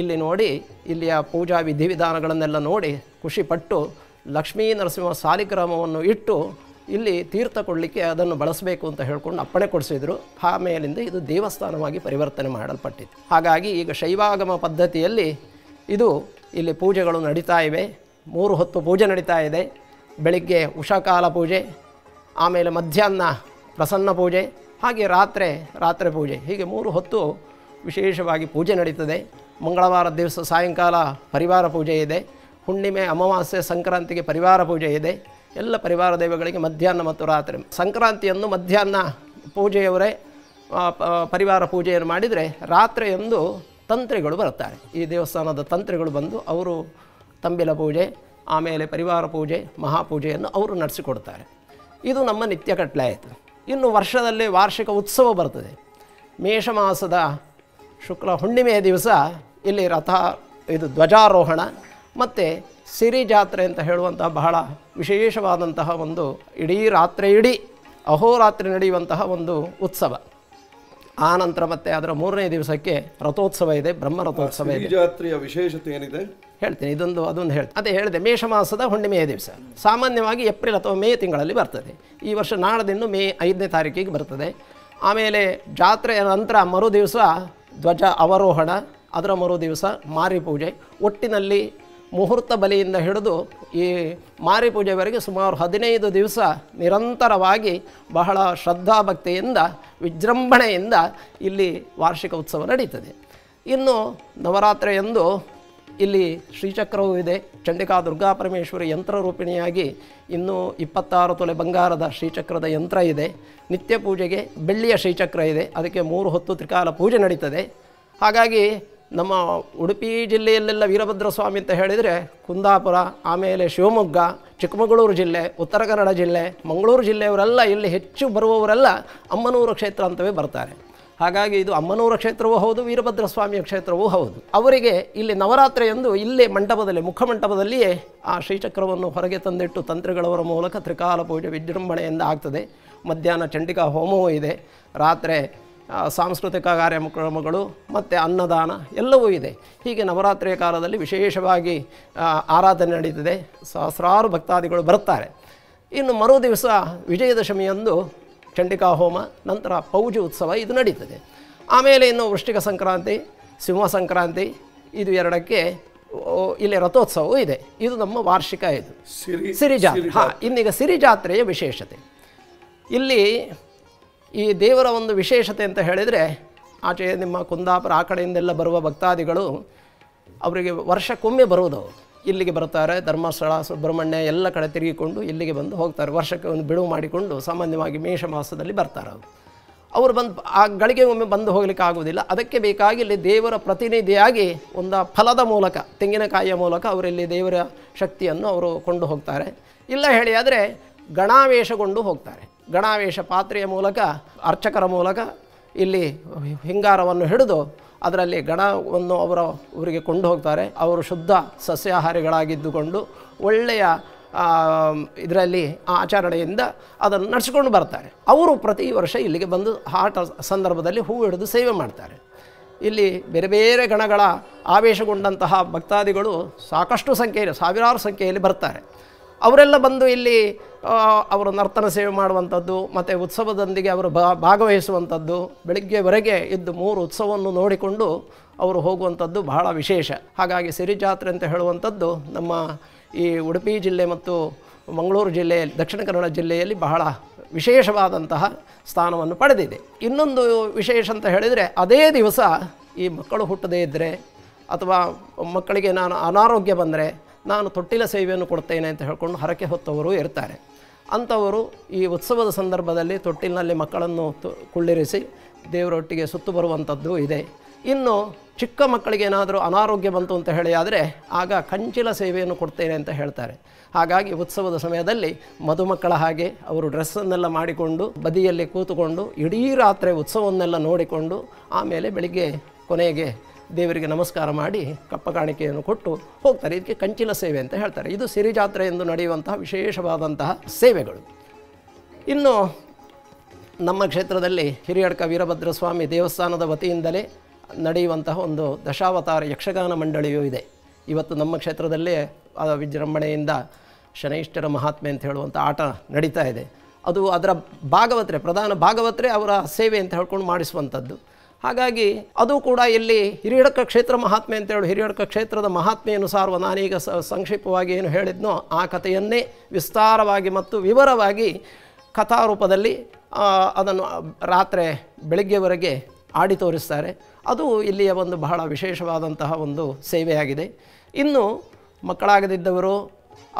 ಇಲ್ಲಿ ನೋಡಿ, ಇಲ್ಲಿಯ ಪೂಜಾ ವಿಧಿವಿಧಾನಗಳನ್ನೆಲ್ಲ ನೋಡಿ ಖುಷಿಪಟ್ಟು ಲಕ್ಷ್ಮೀ ನರಸಿಂಹ ಸಾಲಿಗ್ರಾಮವನ್ನು ಇಟ್ಟು ಇಲ್ಲಿ ತೀರ್ಥ ಕೊಡಲಿಕ್ಕೆ ಅದನ್ನು ಬಳಸಬೇಕು ಅಂತ ಹೇಳ್ಕೊಂಡು ಅಪ್ಪಣೆ ಕೊಡಿಸಿದರು. ಆಮೇಲಿಂದ ಇದು ದೇವಸ್ಥಾನವಾಗಿ ಪರಿವರ್ತನೆ ಮಾಡಲ್ಪಟ್ಟಿತ್ತು. ಹಾಗಾಗಿ ಈಗ ಶೈವಾಗಮ ಪದ್ಧತಿಯಲ್ಲಿ ಇದು ಇಲ್ಲಿ ಪೂಜೆಗಳು ನಡೀತಾ ಇವೆ. ಮೂರು ಹೊತ್ತು ಪೂಜೆ ನಡೀತಾ ಇದೆ. ಬೆಳಿಗ್ಗೆ ಉಷಾಕಾಲ ಪೂಜೆ, ಆಮೇಲೆ ಮಧ್ಯಾಹ್ನ ಪ್ರಸನ್ನ ಪೂಜೆ ಹಾಗೆ ರಾತ್ರಿ ರಾತ್ರಿ ಪೂಜೆ. ಹೀಗೆ ಮೂರು ಹೊತ್ತು ವಿಶೇಷವಾಗಿ ಪೂಜೆ ನಡೀತದೆ. ಮಂಗಳವಾರ ದಿವಸ ಸಾಯಂಕಾಲ ಪರಿವಾರ ಪೂಜೆ ಇದೆ. ಹುಣ್ಣಿಮೆ, ಅಮಾವಾಸ್ಯೆ, ಸಂಕ್ರಾಂತಿಗೆ ಪರಿವಾರ ಪೂಜೆ ಇದೆ. ಎಲ್ಲ ಪರಿವಾರ ದೈವಗಳಿಗೆ ಮಧ್ಯಾಹ್ನ ಮತ್ತು ರಾತ್ರಿ. ಸಂಕ್ರಾಂತಿಯನ್ನು ಮಧ್ಯಾಹ್ನ ಪೂಜೆಯವರೇ ಪರಿವಾರ ಪೂಜೆಯನ್ನು ಮಾಡಿದರೆ ರಾತ್ರಿಯಂದು ತಂತ್ರಿಗಳು ಬರ್ತಾರೆ ಈ ದೇವಸ್ಥಾನದ ತಂತ್ರಿಗಳು ಬಂದು ಅವರು ತಂಬಿಲ ಪೂಜೆ, ಆಮೇಲೆ ಪರಿವಾರ ಪೂಜೆ ಮಹಾಪೂಜೆಯನ್ನು ಅವರು ನಡೆಸಿಕೊಡ್ತಾರೆ. ಇದು ನಮ್ಮ ನಿತ್ಯ ಕಟ್ಲೆ ಆಯಿತು ಇನ್ನು ವರ್ಷದಲ್ಲಿ ವಾರ್ಷಿಕ ಉತ್ಸವ ಬರ್ತದೆ. ಮೇಷ ಮಾಸದ ಶುಕ್ಲ ಹುಣ್ಣಿಮೆಯ ದಿವಸ ಇಲ್ಲಿ ರಥ, ಇದು ಧ್ವಜಾರೋಹಣ ಮತ್ತು ಸಿರಿ ಜಾತ್ರೆ ಅಂತ ಹೇಳುವಂತಹ ಬಹಳ ವಿಶೇಷವಾದಂತಹ ಒಂದು ಇಡೀ ರಾತ್ರಿ ಇಡೀ ಅಹೋರಾತ್ರಿ ನಡೆಯುವಂತಹ ಒಂದು ಉತ್ಸವ. ಆ ನಂತರ ಮತ್ತೆ ಅದರ ಮೂರನೇ ದಿವಸಕ್ಕೆ ರಥೋತ್ಸವ ಇದೆ, ಬ್ರಹ್ಮ ರಥೋತ್ಸವ ಇದೆ. ಜಾತ್ರೆಯ ವಿಶೇಷತೆ ಏನಿದೆ? ಹೇಳ್ತೀನಿ, ಇದೊಂದು, ಅದೊಂದು ಹೇಳ್ತೀನಿ. ಅದೇ ಹೇಳಿದೆ ಮೇಷ ಮಾಸದ ಹುಣ್ಣಿಮೆಯ ದಿವಸ. ಸಾಮಾನ್ಯವಾಗಿ ಏಪ್ರಿಲ್ ಅಥವಾ ಮೇ ತಿಂಗಳಲ್ಲಿ ಬರ್ತದೆ. ಈ ವರ್ಷ ನಾಳದಿಂದ ಮೇ ಐದನೇ ತಾರೀಕಿಗೆ ಬರ್ತದೆ. ಆಮೇಲೆ ಜಾತ್ರೆಯ ನಂತರ ಮರು ದಿವಸ ಧ್ವಜ ಅವರೋಹಣ, ಅದರ ಮರು ದಿವಸ ಮಾರಿ ಪೂಜೆ. ಒಟ್ಟಿನಲ್ಲಿ ಮುಹೂರ್ತ ಬಲಿಯಿಂದ ಹಿಡಿದು ಈ ಮಾರಿ ಪೂಜೆವರೆಗೆ ಸುಮಾರು ಹದಿನೈದು ದಿವಸ ನಿರಂತರವಾಗಿ ಬಹಳ ಶ್ರದ್ಧಾಭಕ್ತಿಯಿಂದ, ವಿಜೃಂಭಣೆಯಿಂದ ಇಲ್ಲಿ ವಾರ್ಷಿಕ ಉತ್ಸವ ನಡೀತದೆ. ಇನ್ನು ನವರಾತ್ರಿಯಂದು ಇಲ್ಲಿ ಶ್ರೀಚಕ್ರವೂ ಇದೆ. ಚಂಡಿಕಾ ದುರ್ಗಾ ಪರಮೇಶ್ವರಿ ಯಂತ್ರ ರೂಪಿಣಿಯಾಗಿ ಇನ್ನೂ ಇಪ್ಪತ್ತಾರು ತೊಲೆ ಬಂಗಾರದ ಶ್ರೀಚಕ್ರದ ಯಂತ್ರ ಇದೆ. ನಿತ್ಯ ಪೂಜೆಗೆ ಬೆಳ್ಳಿಯ ಶ್ರೀಚಕ್ರ ಇದೆ. ಅದಕ್ಕೆ ಮೂರು ಹೊತ್ತು ತ್ರಿಕಾಲ ಪೂಜೆ ನಡೀತದೆ. ಹಾಗಾಗಿ ನಮ್ಮ ಉಡುಪಿ ಜಿಲ್ಲೆಯಲ್ಲೆಲ್ಲ ವೀರಭದ್ರ ಸ್ವಾಮಿ ಅಂತ ಹೇಳಿದರೆ ಕುಂದಾಪುರ, ಆಮೇಲೆ ಶಿವಮೊಗ್ಗ, ಚಿಕ್ಕಮಗಳೂರು ಜಿಲ್ಲೆ, ಉತ್ತರ ಕನ್ನಡ ಜಿಲ್ಲೆ, ಮಂಗಳೂರು ಜಿಲ್ಲೆಯವರೆಲ್ಲ ಇಲ್ಲಿ ಹೆಚ್ಚು ಬರುವವರೆಲ್ಲ ಅಮ್ಮನೂರು ಕ್ಷೇತ್ರ ಅಂತವೇ ಬರ್ತಾರೆ. ಹಾಗಾಗಿ ಇದು ಅಮ್ಮನೂರ ಕ್ಷೇತ್ರವೂ ಹೌದು ವೀರಭದ್ರ ಸ್ವಾಮಿಯ ಕ್ಷೇತ್ರವೂ ಹೌದು. ಅವರಿಗೆ ಇಲ್ಲಿ ನವರಾತ್ರಿಯಂದು ಇಲ್ಲೇ ಮಂಟಪದಲ್ಲಿ ಮುಖಮಂಟಪದಲ್ಲಿಯೇ ಆ ಶ್ರೀಚಕ್ರವನ್ನು ಹೊರಗೆ ತಂದಿಟ್ಟು ತಂತ್ರಿಗಳವರ ಮೂಲಕ ತ್ರಿಕಾಲ ಪೂಜೆ ವಿಜೃಂಭಣೆಯಿಂದ ಆಗ್ತದೆ. ಮಧ್ಯಾಹ್ನ ಚಂಡಿಕಾ ಹೋಮವೂ ಇದೆ. ರಾತ್ರಿ ಸಾಂಸ್ಕೃತಿಕ ಕಾರ್ಯಕ್ರಮಗಳು ಮತ್ತು ಅನ್ನದಾನ ಎಲ್ಲವೂ ಇದೆ. ಹೀಗೆ ನವರಾತ್ರಿಯ ಕಾಲದಲ್ಲಿ ವಿಶೇಷವಾಗಿ ಆರಾಧನೆ ನಡೀತದೆ. ಸಹಸ್ರಾರು ಭಕ್ತಾದಿಗಳು ಬರ್ತಾರೆ. ಇನ್ನು ಮರು ದಿವಸ ವಿಜಯದಶಮಿಯಂದು ಚಂಡಿಕಾ ಹೋಮ ನಂತರ ಪೌಜಿ ಉತ್ಸವ ಇದು ನಡೀತದೆ. ಆಮೇಲೆ ಇನ್ನು ವೃಷ್ಟಿಕ ಸಂಕ್ರಾಂತಿ ಸಿಂಹ ಸಂಕ್ರಾಂತಿ ಇದು ಎರಡಕ್ಕೆ ಇಲ್ಲಿ ರಥೋತ್ಸವವೂ ಇದೆ. ಇದು ನಮ್ಮ ವಾರ್ಷಿಕ ಇದು. ಸಿರಿ ಸಿರಿ ಜಾತ್ರೆ ಹಾಂ ಇನ್ನೀಗ ಸಿರಿ ಜಾತ್ರೆಯ ವಿಶೇಷತೆ. ಇಲ್ಲಿ ಈ ದೇವರ ಒಂದು ವಿಶೇಷತೆ ಅಂತ ಹೇಳಿದರೆ ಆಚೆ ನಿಮ್ಮ ಕುಂದಾಪುರ ಆ ಕಡೆಯಿಂದೆಲ್ಲ ಬರುವ ಭಕ್ತಾದಿಗಳು ಅವರಿಗೆ ವರ್ಷಕ್ಕೊಮ್ಮೆ ಬರುವುದು. ಇಲ್ಲಿಗೆ ಬರ್ತಾರೆ ಧರ್ಮಸ್ಥಳ, ಸುಬ್ರಹ್ಮಣ್ಯ ಎಲ್ಲ ಕಡೆ ತಿರುಗಿಕೊಂಡು ಇಲ್ಲಿಗೆ ಬಂದು ಹೋಗ್ತಾರೆ. ವರ್ಷಕ್ಕೆ ಒಂದು ಬಿಡುವು ಮಾಡಿಕೊಂಡು ಸಾಮಾನ್ಯವಾಗಿ ಮೇಷ ಮಾಸದಲ್ಲಿ ಬರ್ತಾರೆ ಅವರು. ಅವರು ಬಂದು, ಆ ಗಳಿಗೆ ಒಮ್ಮೆ ಬಂದು ಹೋಗಲಿಕ್ಕೆ ಆಗುವುದಿಲ್ಲ. ಅದಕ್ಕೆ ಬೇಕಾಗಿ ಇಲ್ಲಿ ದೇವರ ಪ್ರತಿನಿಧಿಯಾಗಿ ಒಂದು ಫಲದ ಮೂಲಕ, ತೆಂಗಿನಕಾಯಿಯ ಮೂಲಕ ಅವರಲ್ಲಿ ದೇವರ ಶಕ್ತಿಯನ್ನು ಅವರು ಕೊಂಡು ಹೋಗ್ತಾರೆ. ಇಲ್ಲ ಹೇಳಿ ಆದರೆ ಗಣಾವೇಶಗೊಂಡು ಹೋಗ್ತಾರೆ. ಗಣಾವೇಶ ಪಾತ್ರೆಯ ಮೂಲಕ, ಅರ್ಚಕರ ಮೂಲಕ ಇಲ್ಲಿ ಹಿಂಗಾರವನ್ನು ಹಿಡಿದು ಅದರಲ್ಲಿ ಗಣವನ್ನು ಅವರ ಊರಿಗೆ ಕೊಂಡು ಹೋಗ್ತಾರೆ. ಅವರು ಶುದ್ಧ ಸಸ್ಯಾಹಾರಿಗಳಾಗಿದ್ದುಕೊಂಡು ಒಳ್ಳೆಯ ಇದರಲ್ಲಿ ಆಚರಣೆಯಿಂದ ಅದನ್ನು ನಡೆಸಿಕೊಂಡು ಬರ್ತಾರೆ. ಅವರು ಪ್ರತಿ ವರ್ಷ ಇಲ್ಲಿಗೆ ಬಂದು ಆಟ ಸಂದರ್ಭದಲ್ಲಿ ಹೂ ಹಿಡಿದು ಸೇವೆ ಮಾಡ್ತಾರೆ. ಇಲ್ಲಿ ಬೇರೆ ಬೇರೆ ಗಣಗಳ ಆವೇಶಗೊಂಡಂತಹ ಭಕ್ತಾದಿಗಳು ಸಾಕಷ್ಟು ಸಂಖ್ಯೆಯಲ್ಲಿ, ಸಾವಿರಾರು ಸಂಖ್ಯೆಯಲ್ಲಿ ಬರ್ತಾರೆ. ಅವರೆಲ್ಲ ಬಂದು ಇಲ್ಲಿ ಅವರು ನರ್ತನ ಸೇವೆ ಮಾಡುವಂಥದ್ದು, ಮತ್ತು ಉತ್ಸವದೊಂದಿಗೆ ಅವರು ಭಾಗವಹಿಸುವಂಥದ್ದು, ಬೆಳಿಗ್ಗೆವರೆಗೆ ಇದ್ದು ಮೂರು ಉತ್ಸವವನ್ನು ನೋಡಿಕೊಂಡು ಅವರು ಹೋಗುವಂಥದ್ದು ಬಹಳ ವಿಶೇಷ. ಹಾಗಾಗಿ ಸಿರಿ ಜಾತ್ರೆ ಅಂತ ಹೇಳುವಂಥದ್ದು ನಮ್ಮ ಈ ಉಡುಪಿ ಜಿಲ್ಲೆ ಮತ್ತು ಮಂಗಳೂರು ಜಿಲ್ಲೆ, ದಕ್ಷಿಣ ಕನ್ನಡ ಜಿಲ್ಲೆಯಲ್ಲಿ ಬಹಳ ವಿಶೇಷವಾದಂತಹ ಸ್ಥಾನವನ್ನು ಪಡೆದಿದೆ. ಇನ್ನೊಂದು ವಿಶೇಷ ಅಂತ ಹೇಳಿದರೆ, ಅದೇ ದಿವಸ ಈ ಮಕ್ಕಳು ಹುಟ್ಟದೇ ಇದ್ದರೆ ಅಥವಾ ಮಕ್ಕಳಿಗೆ ನಾನು ಅನಾರೋಗ್ಯ ಬಂದರೆ ನಾನು ತೊಟ್ಟಿಲ ಸೇವೆಯನ್ನು ಕೊಡ್ತೇನೆ ಅಂತ ಹೇಳ್ಕೊಂಡು ಹರಕೆ ಹೊತ್ತವರು ಇರ್ತಾರೆ. ಅಂಥವರು ಈ ಉತ್ಸವದ ಸಂದರ್ಭದಲ್ಲಿ ತೊಟ್ಟಿಲಿನಲ್ಲಿ ಮಕ್ಕಳನ್ನು ಕುಳ್ಳಿರಿಸಿ ದೇವರೊಟ್ಟಿಗೆ ಸುತ್ತು ಬರುವಂಥದ್ದು ಇದೆ. ಇನ್ನು ಚಿಕ್ಕ ಮಕ್ಕಳಿಗೆ ಏನಾದರೂ ಅನಾರೋಗ್ಯ ಬಂತು ಅಂತ ಹೇಳಿ ಆದರೆ ಆಗ ಕಂಚಿಲ ಸೇವೆಯನ್ನು ಕೊಡ್ತೇನೆ ಅಂತ ಹೇಳ್ತಾರೆ. ಹಾಗಾಗಿ ಉತ್ಸವದ ಸಮಯದಲ್ಲಿ ಮದುಮಕ್ಕಳ ಹಾಗೆ ಅವರು ಡ್ರೆಸ್ಸನ್ನೆಲ್ಲ ಮಾಡಿಕೊಂಡು ಬದಿಯಲ್ಲಿ ಕೂತುಕೊಂಡು ಇಡೀ ರಾತ್ರಿ ಉತ್ಸವವನ್ನೆಲ್ಲ ನೋಡಿಕೊಂಡು ಆಮೇಲೆ ಬೆಳಿಗ್ಗೆ ಕೊನೆಗೆ ದೇವರಿಗೆ ನಮಸ್ಕಾರ ಮಾಡಿ ಕಪ್ಪ ಕಾಣಿಕೆಯನ್ನು ಕೊಟ್ಟು ಹೋಗ್ತಾರೆ. ಇದಕ್ಕೆ ಕಂಚಿಲ ಸೇವೆ ಅಂತ ಹೇಳ್ತಾರೆ. ಇದು ಸಿರಿ ಜಾತ್ರೆ ಎಂದು ನಡೆಯುವಂತಹ ವಿಶೇಷವಾದಂತಹ ಸೇವೆಗಳು. ಇನ್ನು ನಮ್ಮ ಕ್ಷೇತ್ರದಲ್ಲಿ ಹಿರಿಯಡ್ಕ ವೀರಭದ್ರ ಸ್ವಾಮಿ ದೇವಸ್ಥಾನದ ವತಿಯಿಂದಲೇ ನಡೆಯುವಂತಹ ಒಂದು ದಶಾವತಾರ ಯಕ್ಷಗಾನ ಮಂಡಳಿಯೂ ಇದೆ. ಇವತ್ತು ನಮ್ಮ ಕ್ಷೇತ್ರದಲ್ಲೇ ವಿಜೃಂಭಣೆಯಿಂದ ಶನೈಷ್ಠರ ಮಹಾತ್ಮೆ ಅಂತ ಹೇಳುವಂಥ ಆಟ ನಡೀತಾ ಇದೆ. ಅದು ಅದರ ಭಾಗವತ್ರೆ, ಪ್ರಧಾನ ಭಾಗವತ್ರೆ ಅವರ ಸೇವೆ ಅಂತ ಹೇಳ್ಕೊಂಡು ಮಾಡಿಸುವಂಥದ್ದು. ಹಾಗಾಗಿ ಅದು ಕೂಡ ಇಲ್ಲಿ ಹಿರಿಯಡಕ ಕ್ಷೇತ್ರ ಮಹಾತ್ಮೆ ಅಂತ ಹೇಳಿ ಹಿರಿಯಡ್ಕ ಕ್ಷೇತ್ರದ ಮಹಾತ್ಮೆಯನ್ನು ಸಾರುವ ನಾನೀಗ ಸಂಕ್ಷಿಪ್ತವಾಗಿ ಏನು ಹೇಳಿದ್ನೋ ಆ ಕಥೆಯನ್ನೇ ವಿಸ್ತಾರವಾಗಿ ಮತ್ತು ವಿವರವಾಗಿ ಕಥಾರೂಪದಲ್ಲಿ ಅದನ್ನು ರಾತ್ರಿ ಬೆಳಗ್ಗೆವರೆಗೆ ಆಡಿ ತೋರಿಸ್ತಾರೆ. ಅದು ಇಲ್ಲಿಯ ಒಂದು ಬಹಳ ವಿಶೇಷವಾದಂತಹ ಒಂದು ಸೇವೆಯಾಗಿದೆ. ಇನ್ನು ಮಕ್ಕಳಾಗದಿದ್ದವರು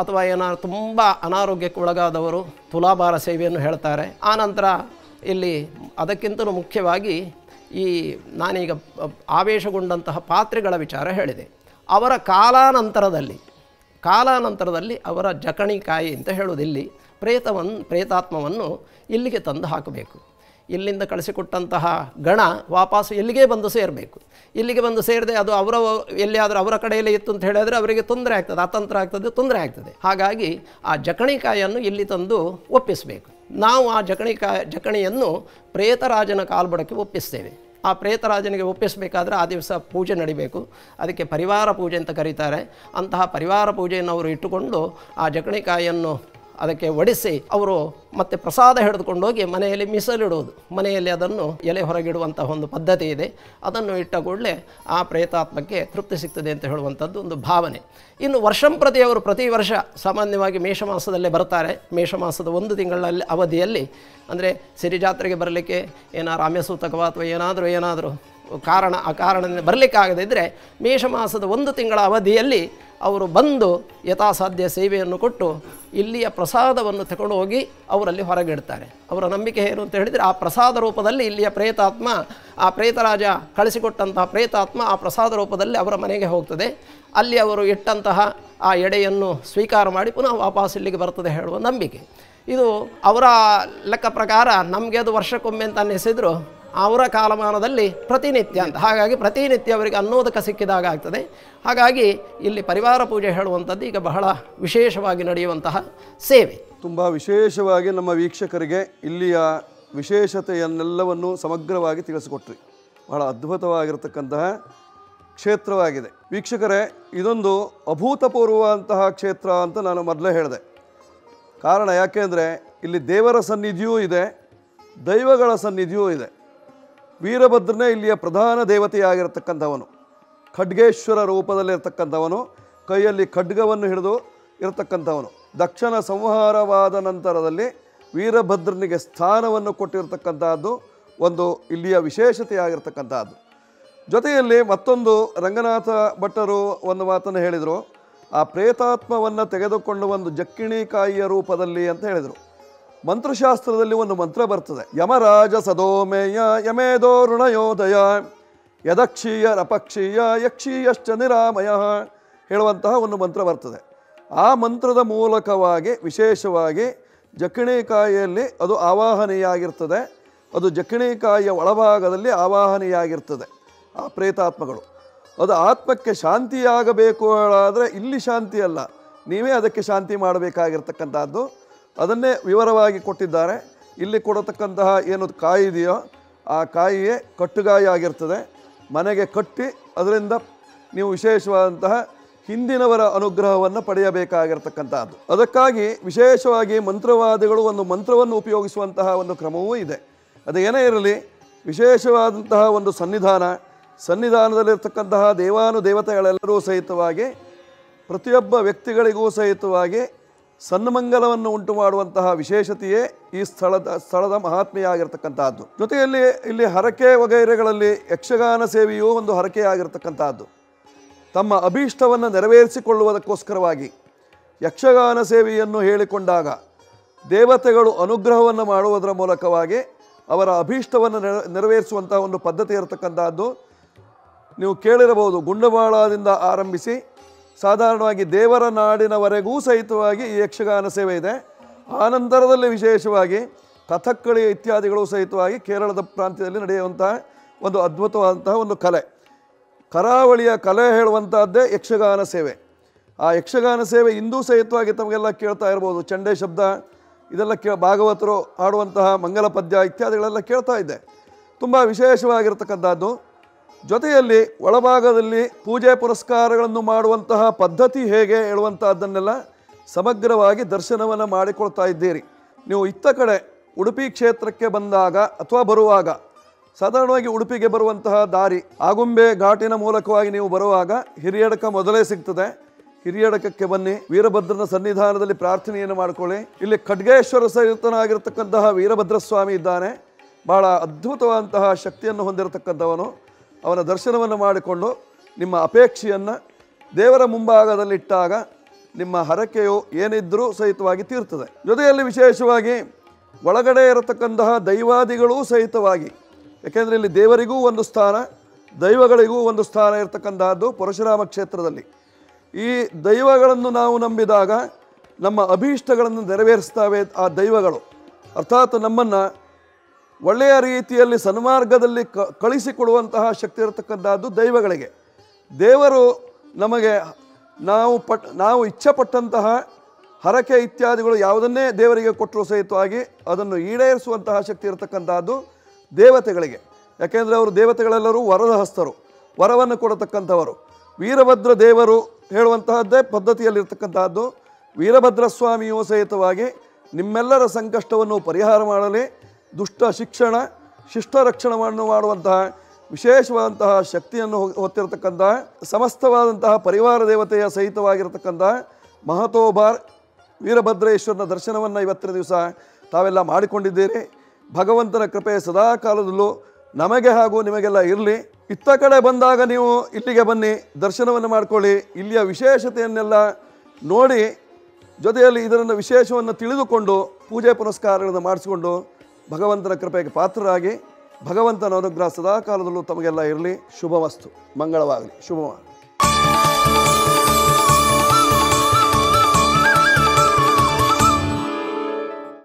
ಅಥವಾ ಏನಾದ್ರು ತುಂಬ ಅನಾರೋಗ್ಯಕ್ಕೆ ಒಳಗಾದವರು ತುಲಾಭಾರ ಸೇವೆಯನ್ನು ಹೇಳ್ತಾರೆ. ಆನಂತರ ಇಲ್ಲಿ ಅದಕ್ಕಿಂತಲೂ ಮುಖ್ಯವಾಗಿ ಈ ನಾನೀಗ ಆವೇಶಗೊಂಡಂತಹ ಪಾತ್ರೆಗಳ ವಿಚಾರ ಹೇಳಿದೆ. ಅವರ ಕಾಲಾನಂತರದಲ್ಲಿ ಕಾಲಾನಂತರದಲ್ಲಿ ಅವರ ಜಕಣಿಕಾಯಿ ಅಂತ ಹೇಳೋದಿಲ್ಲಿ ಪ್ರೇತವನ್ನು ಪ್ರೇತಾತ್ಮವನ್ನು ಇಲ್ಲಿಗೆ ತಂದು ಹಾಕಬೇಕು. ಇಲ್ಲಿಂದ ಕಳಿಸಿಕೊಟ್ಟಂತಹ ಗಣ ವಾಪಸ್ ಇಲ್ಲಿಗೆ ಬಂದು ಸೇರಬೇಕು. ಇಲ್ಲಿಗೆ ಬಂದು ಸೇರದೆ ಅದು ಅವರ, ಎಲ್ಲಿಯಾದರೂ ಅವರ ಕಡೆಯಲ್ಲಿ ಇತ್ತು ಅಂತ ಹೇಳಿದರೆ ಅವರಿಗೆ ತೊಂದರೆ ಆಗ್ತದೆ, ಅತಂತ್ರ ಆಗ್ತದೆ, ತೊಂದರೆ ಆಗ್ತದೆ. ಹಾಗಾಗಿ ಆ ಜಕಣಿಕಾಯನ್ನು ಇಲ್ಲಿ ತಂದು ಒಪ್ಪಿಸಬೇಕು. ನಾವು ಆ ಜಕಣಿಕಾಯ ಜಕಣಿಯನ್ನು ಪ್ರೇತರಾಜನ ಕಾಲ್ಬಡಕ್ಕೆ ಒಪ್ಪಿಸ್ತೇವೆ. ಆ ಪ್ರೇತರಾಜನಿಗೆ ಒಪ್ಪಿಸಬೇಕಾದ್ರೆ ಆ ದಿವಸ ಪೂಜೆ ನಡಿಬೇಕು. ಅದಕ್ಕೆ ಪರಿವಾರ ಪೂಜೆ ಅಂತ ಕರೀತಾರೆ. ಅಂತಹ ಪರಿವಾರ ಪೂಜೆಯನ್ನು ಅವರು ಇಟ್ಟುಕೊಂಡು ಆ ಜಕಣಿಕಾಯನ್ನು ಅದಕ್ಕೆ ಒಡಿಸಿ ಅವರು ಮತ್ತೆ ಪ್ರಸಾದ ಹಿಡಿದುಕೊಂಡು ಹೋಗಿ ಮನೆಯಲ್ಲಿ ಮೀಸಲಿಡುವುದು. ಮನೆಯಲ್ಲಿ ಅದನ್ನು ಎಲೆ ಹೊರಗಿಡುವಂತಹ ಒಂದು ಪದ್ಧತಿ ಇದೆ. ಅದನ್ನು ಇಟ್ಟ ಕೂಡಲೇ ಆ ಪ್ರೇತಾತ್ಮಕ್ಕೆ ತೃಪ್ತಿ ಸಿಗ್ತದೆ ಅಂತ ಹೇಳುವಂಥದ್ದು ಒಂದು ಭಾವನೆ. ಇನ್ನು ಅವರು ಪ್ರತಿ ವರ್ಷ ಸಾಮಾನ್ಯವಾಗಿ ಮೇಷ ಮಾಸದಲ್ಲೇ ಬರ್ತಾರೆ. ಮೇಷ ಮಾಸದ ಒಂದು ತಿಂಗಳಲ್ಲಿ ಅವಧಿಯಲ್ಲಿ, ಅಂದರೆ ಸಿರಿ ಜಾತ್ರೆಗೆ ಬರಲಿಕ್ಕೆ ಏನಾರು ರಾಮ್ಯಸೂತಕವ ಅಥವಾ ಏನಾದರೂ ಏನಾದರೂ ಕಾರಣ, ಆ ಕಾರಣದಿಂದ ಬರಲಿಕ್ಕಾಗದಿದ್ದರೆ ಮೇಷ ಮಾಸದ ಒಂದು ತಿಂಗಳ ಅವಧಿಯಲ್ಲಿ ಅವರು ಬಂದು ಯಥಾಸಾಧ್ಯ ಸೇವೆಯನ್ನು ಕೊಟ್ಟು ಇಲ್ಲಿಯ ಪ್ರಸಾದವನ್ನು ತಗೊಂಡು ಹೋಗಿ ಅವರಲ್ಲಿ ಹೊರಗಿಡ್ತಾರೆ. ಅವರ ನಂಬಿಕೆ ಏನು ಅಂತ ಹೇಳಿದರೆ ಆ ಪ್ರಸಾದ ರೂಪದಲ್ಲಿ ಇಲ್ಲಿಯ ಪ್ರೇತಾತ್ಮ, ಆ ಪ್ರೇತರಾಜ ಕಳಿಸಿಕೊಟ್ಟಂತಹ ಪ್ರೇತಾತ್ಮ ಆ ಪ್ರಸಾದ ರೂಪದಲ್ಲಿ ಅವರ ಮನೆಗೆ ಹೋಗ್ತದೆ. ಅಲ್ಲಿ ಅವರು ಇಟ್ಟಂತಹ ಆ ಎಡೆಯನ್ನು ಸ್ವೀಕಾರ ಮಾಡಿ ಪುನಃ ವಾಪಸ್ ಇಲ್ಲಿಗೆ ಬರ್ತದೆ ಹೇಳುವ ನಂಬಿಕೆ. ಇದು ಅವರ ಲೆಕ್ಕ ಪ್ರಕಾರ ನಮಗೆ ಅದು ವರ್ಷಕ್ಕೊಮ್ಮೆ ಅಂತ ಅನ್ನಿಸಿದ್ರು. ಅವರ ಕಾಲಮಾನದಲ್ಲಿ ಪ್ರತಿನಿತ್ಯ ಅಂತ. ಹಾಗಾಗಿ ಪ್ರತಿನಿತ್ಯ ಅವರಿಗೆ ಅನ್ನೋದಕ್ಕೆ ಸಿಕ್ಕಿದಾಗ ಆಗ್ತದೆ. ಹಾಗಾಗಿ ಇಲ್ಲಿ ಪರಿವಾರ ಪೂಜೆ ಹೇಳುವಂಥದ್ದು ಈಗ ಬಹಳ ವಿಶೇಷವಾಗಿ ನಡೆಯುವಂತಹ ಸೇವೆ. ತುಂಬ ವಿಶೇಷವಾಗಿ ನಮ್ಮ ವೀಕ್ಷಕರಿಗೆ ಇಲ್ಲಿಯ ವಿಶೇಷತೆಯನ್ನೆಲ್ಲವನ್ನು ಸಮಗ್ರವಾಗಿ ತಿಳಿಸಿಕೊಟ್ರಿ. ಬಹಳ ಅದ್ಭುತವಾಗಿರತಕ್ಕಂತಹ ಕ್ಷೇತ್ರವಾಗಿದೆ. ವೀಕ್ಷಕರೇ, ಇದೊಂದು ಅಭೂತಪೂರ್ವವಂತಹ ಕ್ಷೇತ್ರ ಅಂತ ನಾನು ಮೊದಲೇ ಹೇಳಿದೆ. ಕಾರಣ ಯಾಕೆಂದರೆ ಇಲ್ಲಿ ದೇವರ ಸನ್ನಿಧಿಯೂ ಇದೆ, ದೈವಗಳ ಸನ್ನಿಧಿಯೂ ಇದೆ. ವೀರಭದ್ರನೇ ಇಲ್ಲಿಯ ಪ್ರಧಾನ ದೇವತೆಯಾಗಿರತಕ್ಕಂಥವನು. ಖಡ್ಗೇಶ್ವರ ರೂಪದಲ್ಲಿರ್ತಕ್ಕಂಥವನು. ಕೈಯಲ್ಲಿ ಖಡ್ಗವನ್ನು ಹಿಡಿದು ಇರತಕ್ಕಂಥವನು. ದಕ್ಷನ ಸಂಹಾರವಾದ ನಂತರದಲ್ಲಿ ವೀರಭದ್ರನಿಗೆ ಸ್ಥಾನವನ್ನು ಕೊಟ್ಟಿರತಕ್ಕಂಥದ್ದು ಒಂದು ಇಲ್ಲಿಯ ವಿಶೇಷತೆಯಾಗಿರ್ತಕ್ಕಂಥದ್ದು. ಜೊತೆಯಲ್ಲಿ ಮತ್ತೊಂದು ರಂಗನಾಥ ಭಟ್ಟರು ಒಂದು ಮಾತನ್ನು ಹೇಳಿದರು. ಆ ಪ್ರೇತಾತ್ಮವನ್ನು ತೆಗೆದುಕೊಂಡು ಒಂದು ಜಕ್ಕಿಣಿಕಾಯಿಯ ರೂಪದಲ್ಲಿ ಅಂತ ಹೇಳಿದರು. ಮಂತ್ರಶಾಸ್ತ್ರದಲ್ಲಿ ಒಂದು ಮಂತ್ರ ಬರ್ತದೆ. ಯಮರಾಜ ಸದೋಮೇಯ ಯಮೇದೋ ಋಣಯೋದಯ ಯದಕ್ಷೀಯ ರಪಕ್ಷೀಯ ಯಕ್ಷೀಯಶ್ಚ ನಿರಾಮಯ ಹೇಳುವಂತಹ ಒಂದು ಮಂತ್ರ ಬರ್ತದೆ. ಆ ಮಂತ್ರದ ಮೂಲಕವಾಗಿ ವಿಶೇಷವಾಗಿ ಜಕ್ಕಿಣಿಕಾಯಿಯಲ್ಲಿ ಅದು ಆವಾಹನೆಯಾಗಿರ್ತದೆ. ಅದು ಜಕ್ಕಿಣಿಕಾಯಿಯ ಒಳಭಾಗದಲ್ಲಿ ಆವಾಹನೆಯಾಗಿರ್ತದೆ. ಆ ಪ್ರೇತಾತ್ಮಗಳು. ಅದು ಆತ್ಮಕ್ಕೆ ಶಾಂತಿಯಾಗಬೇಕು ಹೇಳಾದರೆ ಇಲ್ಲಿ ಶಾಂತಿ ಅಲ್ಲ ನೀವೇ ಅದಕ್ಕೆ ಶಾಂತಿ ಮಾಡಬೇಕಾಗಿರ್ತಕ್ಕಂಥದ್ದು. ಅದನ್ನೇ ವಿವರವಾಗಿ ಕೊಟ್ಟಿದ್ದಾರೆ. ಇಲ್ಲಿ ಕೊಡತಕ್ಕಂತಹ ಏನು ಕಾಯಿ ಇದೆಯೋ ಆ ಕಾಯಿಯೇ ಕಟ್ಟುಗಾಯಿ ಆಗಿರ್ತದೆ. ಮನೆಗೆ ಕಟ್ಟಿ ಅದರಿಂದ ನೀವು ವಿಶೇಷವಾದಂತಹ ಹಿಂದಿನವರ ಅನುಗ್ರಹವನ್ನು ಪಡೆಯಬೇಕಾಗಿರ್ತಕ್ಕಂತಹದ್ದು. ಅದಕ್ಕಾಗಿ ವಿಶೇಷವಾಗಿ ಮಂತ್ರವಾದಿಗಳು ಒಂದು ಮಂತ್ರವನ್ನು ಉಪಯೋಗಿಸುವಂತಹ ಒಂದು ಕ್ರಮವೂ ಇದೆ. ಅದು ಏನೇ ಇರಲಿ, ವಿಶೇಷವಾದಂತಹ ಒಂದು ಸನ್ನಿಧಾನ, ಸನ್ನಿಧಾನದಲ್ಲಿರ್ತಕ್ಕಂತಹ ದೇವಾನು ದೇವತೆಗಳೆಲ್ಲರೂ ಸಹಿತವಾಗಿ, ಪ್ರತಿಯೊಬ್ಬ ವ್ಯಕ್ತಿಗಳಿಗೂ ಸಹಿತವಾಗಿ ಸನ್ಮಂಗಲವನ್ನು ಉಂಟು ಮಾಡುವಂತಹ ವಿಶೇಷತೆಯೇ ಈ ಸ್ಥಳದ ಸ್ಥಳದ ಮಹಾತ್ಮೆಯಾಗಿರ್ತಕ್ಕಂಥದ್ದು ಜೊತೆಯಲ್ಲಿ ಇಲ್ಲಿ ಹರಕೆ ವಗೈರೆಗಳಲ್ಲಿ ಯಕ್ಷಗಾನ ಸೇವೆಯೂ ಒಂದು ಹರಕೆಯಾಗಿರ್ತಕ್ಕಂಥದ್ದು ತಮ್ಮ ಅಭೀಷ್ಟವನ್ನು ನೆರವೇರಿಸಿಕೊಳ್ಳುವುದಕ್ಕೋಸ್ಕರವಾಗಿ ಯಕ್ಷಗಾನ ಸೇವೆಯನ್ನು ಹೇಳಿಕೊಂಡಾಗ ದೇವತೆಗಳು ಅನುಗ್ರಹವನ್ನು ಮಾಡುವುದರ ಮೂಲಕವಾಗಿ ಅವರ ಅಭೀಷ್ಟವನ್ನು ನೆರ, ನೆರವೇರಿಸುವಂತಹ ಒಂದು ಪದ್ಧತಿ ಇರತಕ್ಕಂಥದ್ದು ನೀವು ಕೇಳಿರಬಹುದು ಗುಂಡಬಾಳದಿಂದ ಆರಂಭಿಸಿ ಸಾಧಾರಣವಾಗಿ ದೇವರ ನಾಡಿನವರೆಗೂ ಸಹಿತವಾಗಿ ಈ ಯಕ್ಷಗಾನ ಸೇವೆ ಇದೆ. ಆನಂತರದಲ್ಲಿ ವಿಶೇಷವಾಗಿ ಕಥಕ್ಕಳಿ ಇತ್ಯಾದಿಗಳು ಸಹಿತವಾಗಿ ಕೇರಳದ ಪ್ರಾಂತ್ಯದಲ್ಲಿ ನಡೆಯುವಂತಹ ಒಂದು ಅದ್ಭುತವಾದಂತಹ ಒಂದು ಕಲೆ. ಕರಾವಳಿಯ ಕಲೆ ಹೇಳುವಂತಹದ್ದೇ ಯಕ್ಷಗಾನ ಸೇವೆ. ಆ ಯಕ್ಷಗಾನ ಸೇವೆ ಇಂದೂ ಸಹಿತವಾಗಿ ತಮಗೆಲ್ಲ ಕೇಳ್ತಾ ಇರ್ಬೋದು. ಚಂಡೆ ಶಬ್ದ, ಇದೆಲ್ಲ ಕೇ, ಭಾಗವತರು ಆಡುವಂತಹ ಮಂಗಲ ಪದ್ಯ ಇತ್ಯಾದಿಗಳೆಲ್ಲ ಕೇಳ್ತಾ ಇದ್ದೆ ತುಂಬ ವಿಶೇಷವಾಗಿರ್ತಕ್ಕಂಥದ್ದು. ಜೊತೆಯಲ್ಲಿ ಒಳಭಾಗದಲ್ಲಿ ಪೂಜೆ ಪುರಸ್ಕಾರಗಳನ್ನು ಮಾಡುವಂತಹ ಪದ್ಧತಿ ಹೇಗೆ ಹೇಳುವಂತಹದ್ದನ್ನೆಲ್ಲ ಸಮಗ್ರವಾಗಿ ದರ್ಶನವನ್ನು ಮಾಡಿಕೊಳ್ತಾ ಇದ್ದೀರಿ. ನೀವು ಇತ್ತ ಕಡೆ ಉಡುಪಿ ಕ್ಷೇತ್ರಕ್ಕೆ ಬಂದಾಗ ಅಥವಾ ಬರುವಾಗ, ಸಾಧಾರಣವಾಗಿ ಉಡುಪಿಗೆ ಬರುವಂತಹ ದಾರಿ ಆಗುಂಬೆ ಘಾಟಿನ ಮೂಲಕವಾಗಿ ನೀವು ಬರುವಾಗ ಹಿರಿಯಡಕ ಮೊದಲೇ ಸಿಗ್ತದೆ. ಹಿರಿಯಡಕಕ್ಕೆ ಬನ್ನಿ, ವೀರಭದ್ರನ ಸನ್ನಿಧಾನದಲ್ಲಿ ಪ್ರಾರ್ಥನೆಯನ್ನು ಮಾಡಿಕೊಳ್ಳಿ. ಇಲ್ಲಿ ಖಡ್ಗೇಶ್ವರ ಸಹಿತನಾಗಿರ್ತಕ್ಕಂತಹ ವೀರಭದ್ರ ಸ್ವಾಮಿ ಇದ್ದಾನೆ. ಬಹಳ ಅದ್ಭುತವಾದಂತಹ ಶಕ್ತಿಯನ್ನು ಹೊಂದಿರತಕ್ಕಂಥವನು. ಅವನ ದರ್ಶನವನ್ನು ಮಾಡಿಕೊಂಡು ನಿಮ್ಮ ಅಪೇಕ್ಷೆಯನ್ನು ದೇವರ ಮುಂಭಾಗದಲ್ಲಿಟ್ಟಾಗ ನಿಮ್ಮ ಹರಕೆಯು ಏನಿದ್ರೂ ಸಹಿತವಾಗಿ ತೀರ್ತದೆ. ಜೊತೆಯಲ್ಲಿ ವಿಶೇಷವಾಗಿ ಒಳಗಡೆ ಇರತಕ್ಕಂತಹ ದೈವಾದಿಗಳೂ ಸಹಿತವಾಗಿ, ಯಾಕೆಂದರೆ ಇಲ್ಲಿ ದೇವರಿಗೂ ಒಂದು ಸ್ಥಾನ, ದೈವಗಳಿಗೂ ಒಂದು ಸ್ಥಾನ ಇರತಕ್ಕಂತಹದ್ದು ಪರಶುರಾಮ ಕ್ಷೇತ್ರದಲ್ಲಿ. ಈ ದೈವಗಳನ್ನು ನಾವು ನಂಬಿದಾಗ ನಮ್ಮ ಅಭೀಷ್ಟಗಳನ್ನು ನೆರವೇರಿಸ್ತವೆ ಆ ದೈವಗಳು. ಅರ್ಥಾತ್ ನಮ್ಮನ್ನು ಒಳ್ಳೆಯ ರೀತಿಯಲ್ಲಿ ಸನ್ಮಾರ್ಗದಲ್ಲಿ ಕ, ಕಳಿಸಿಕೊಡುವಂತಹ ಶಕ್ತಿ ಇರತಕ್ಕಂಥದ್ದು ದೈವಗಳಿಗೆ. ದೇವರು ನಮಗೆ ನಾವು ಪಟ್, ನಾವು ಇಚ್ಛೆಪಟ್ಟಂತಹ ಹರಕೆ ಇತ್ಯಾದಿಗಳು ಯಾವುದನ್ನೇ ದೇವರಿಗೆ ಕೊಟ್ಟರು ಸಹಿತವಾಗಿ ಅದನ್ನು ಈಡೇರಿಸುವಂತಹ ಶಕ್ತಿ ಇರತಕ್ಕಂಥದ್ದು ದೇವತೆಗಳಿಗೆ. ಯಾಕೆಂದರೆ ಅವರು ದೇವತೆಗಳೆಲ್ಲರೂ ವರದ ಹಸ್ತರು ವರವನ್ನು ಕೊಡತಕ್ಕಂಥವರು. ವೀರಭದ್ರ ದೇವರು ಹೇಳುವಂತಹದ್ದೇ ಪದ್ಧತಿಯಲ್ಲಿರ್ತಕ್ಕಂಥದ್ದು. ವೀರಭದ್ರ ಸ್ವಾಮಿಯು ಸಹಿತವಾಗಿ ನಿಮ್ಮೆಲ್ಲರ ಸಂಕಷ್ಟವನ್ನು ಪರಿಹಾರ ಮಾಡಲಿ ದುಷ್ಟ ಶಿಕ್ಷಣ, ಶಿಷ್ಟ ರಕ್ಷಣವನ್ನು ಮಾಡುವಂತಹ ವಿಶೇಷವಾದಂತಹ ಶಕ್ತಿಯನ್ನು ಹೊತ್ತಿರತಕ್ಕಂತಹ ಸಮಸ್ತವಾದಂತಹ ಪರಿವಾರ ದೇವತೆಯ ಸಹಿತವಾಗಿರತಕ್ಕಂತಹ ಮಹತೋಭಾರ್ ವೀರಭದ್ರೇಶ್ವರನ ದರ್ಶನವನ್ನು ಇವತ್ತಿನ ದಿವಸ ತಾವೆಲ್ಲ ಮಾಡಿಕೊಂಡಿದ್ದೀರಿ. ಭಗವಂತನ ಕೃಪೆ ಸದಾ ಕಾಲದಲ್ಲೂ ನಮಗೆ ಹಾಗೂ ನಿಮಗೆಲ್ಲ ಇರಲಿ. ಇತ್ತ ಕಡೆ ಬಂದಾಗ ನೀವು ಇಲ್ಲಿಗೆ ಬನ್ನಿ, ದರ್ಶನವನ್ನು ಮಾಡಿಕೊಳ್ಳಿ. ಇಲ್ಲಿಯ ವಿಶೇಷತೆಯನ್ನೆಲ್ಲ ನೋಡಿ ಜೊತೆಯಲ್ಲಿ ಇದರನ್ನು ವಿಶೇಷವನ್ನು ತಿಳಿದುಕೊಂಡು ಪೂಜೆ ಪುನಸ್ಕಾರಗಳನ್ನು ಮಾಡಿಸಿಕೊಂಡು ಭಗವಂತನ ಕೃಪೆಗೆ ಪಾತ್ರರಾಗಿ ಭಗವಂತನ ಅನುಗ್ರಹ ಸದಾ ಕಾಲದಲ್ಲೂ ತಮಗೆಲ್ಲ ಇರಲಿ. ಶುಭವಸ್ತು ಮಂಗಳವಾಗಲಿ. ಶುಭವಾಗಲಿ